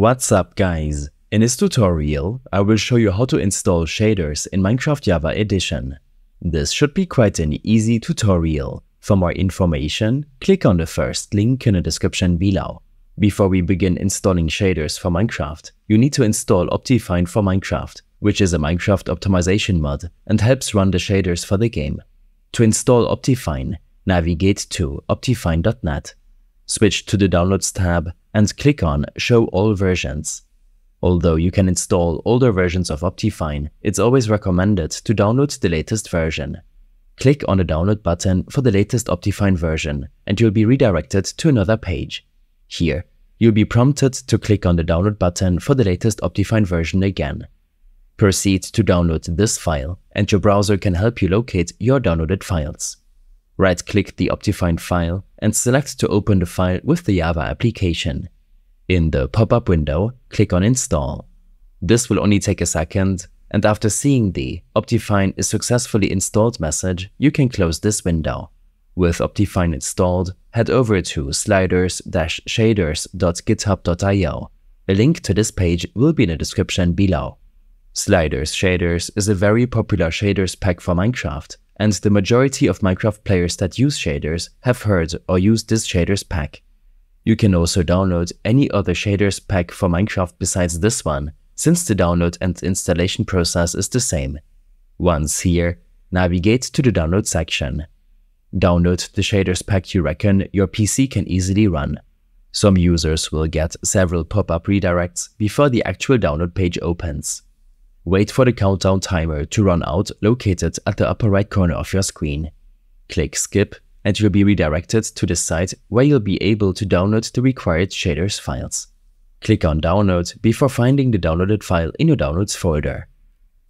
What's up guys? In this tutorial, I will show you how to install shaders in Minecraft Java Edition. This should be quite an easy tutorial. For more information, click on the first link in the description below. Before we begin installing shaders for Minecraft, you need to install Optifine for Minecraft, which is a Minecraft optimization mod and helps run the shaders for the game. To install Optifine, navigate to optifine.net, switch to the Downloads tab and click on Show all versions. Although you can install older versions of Optifine, it's always recommended to download the latest version. Click on the download button for the latest Optifine version and you'll be redirected to another page. Here, you'll be prompted to click on the download button for the latest Optifine version again. Proceed to download this file and your browser can help you locate your downloaded files. Right-click the Optifine file and select to open the file with the Java application. In the pop-up window, click on Install. This will only take a second, and after seeing the Optifine is successfully installed message, you can close this window. With Optifine installed, head over to sildurs-shaders.github.io. A link to this page will be in the description below. Sildur's Shaders is a very popular shaders pack for Minecraft, and the majority of Minecraft players that use shaders have heard or used this shaders pack. You can also download any other shaders pack for Minecraft besides this one, since the download and installation process is the same. Once here, navigate to the download section. Download the shaders pack you reckon your PC can easily run. Some users will get several pop-up redirects before the actual download page opens. Wait for the countdown timer to run out located at the upper right corner of your screen. Click skip and you'll be redirected to the site where you'll be able to download the required shaders files. Click on download before finding the downloaded file in your downloads folder.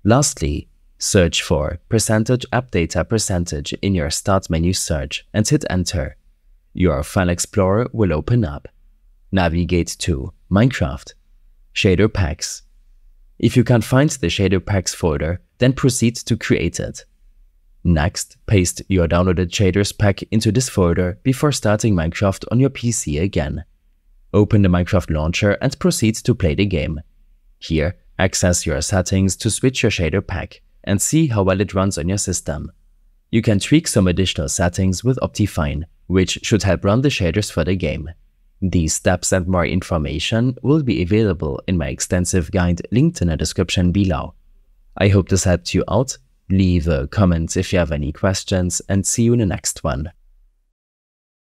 Lastly, search for percentage appdata percentage in your start menu search and hit enter. Your file explorer will open up. Navigate to Minecraft, Shader Packs. If you can't find the Shader Packs folder, then proceed to create it. Next, paste your downloaded shaders pack into this folder before starting Minecraft on your PC again. Open the Minecraft launcher and proceed to play the game. Here, access your settings to switch your shader pack and see how well it runs on your system. You can tweak some additional settings with Optifine, which should help run the shaders for the game. These steps and more information will be available in my extensive guide linked in the description below. I hope this helped you out Leave a comment if you have any questions and see you in the next one.